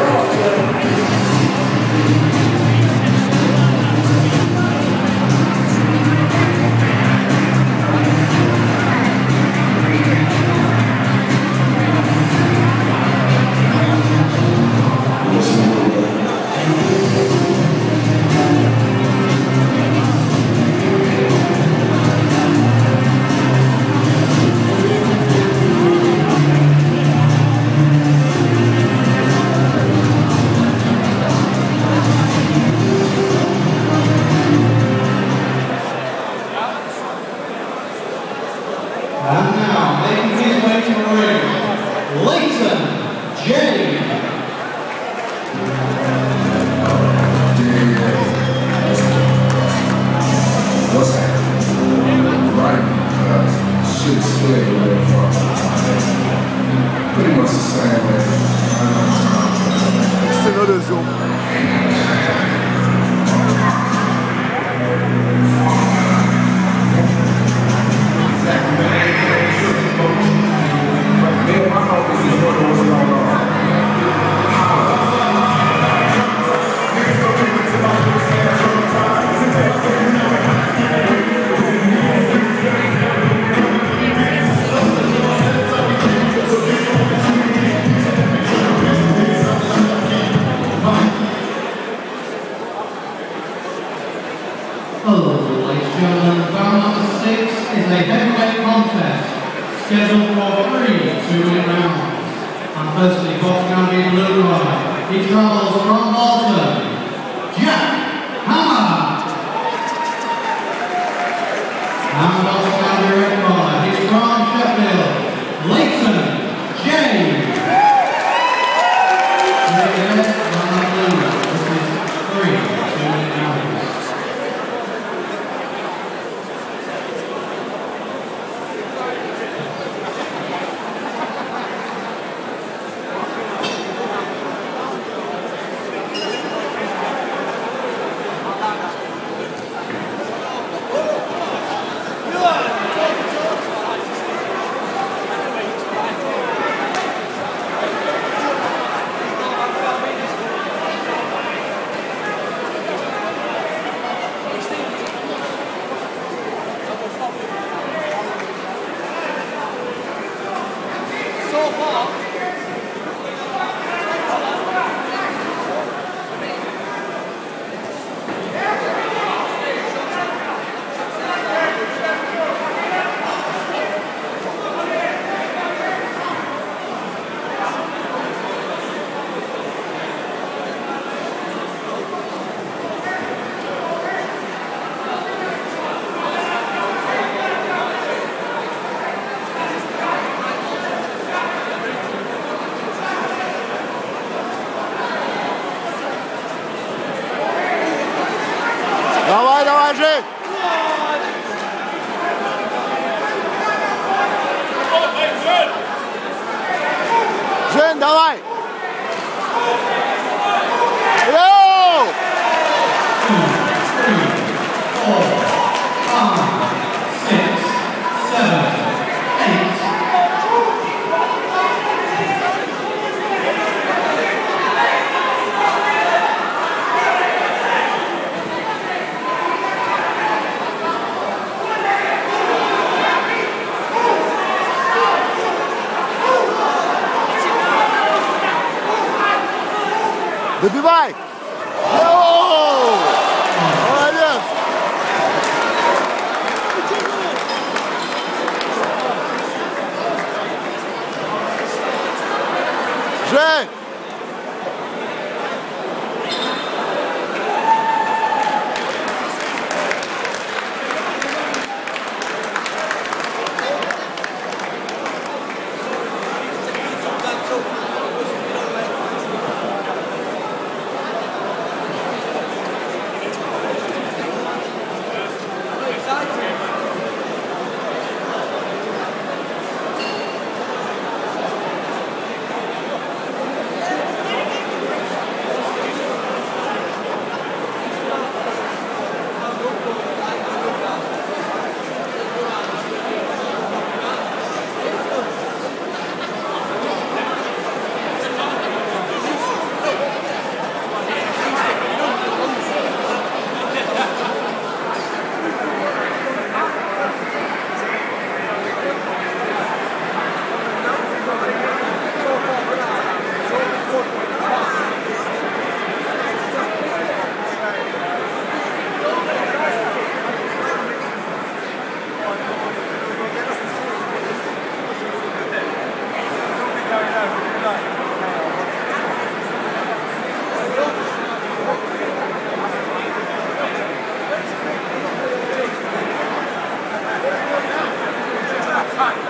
And Where from. Pretty much the same way. C'est notre zoom. Heavyweight contest scheduled for three two-minute rounds. And firstly, boxing out in blue line. He travels from Malta. Jack Hammer. Ecke. Schön dabei. Добивай! Йоу! Молодец! Жень! Hi.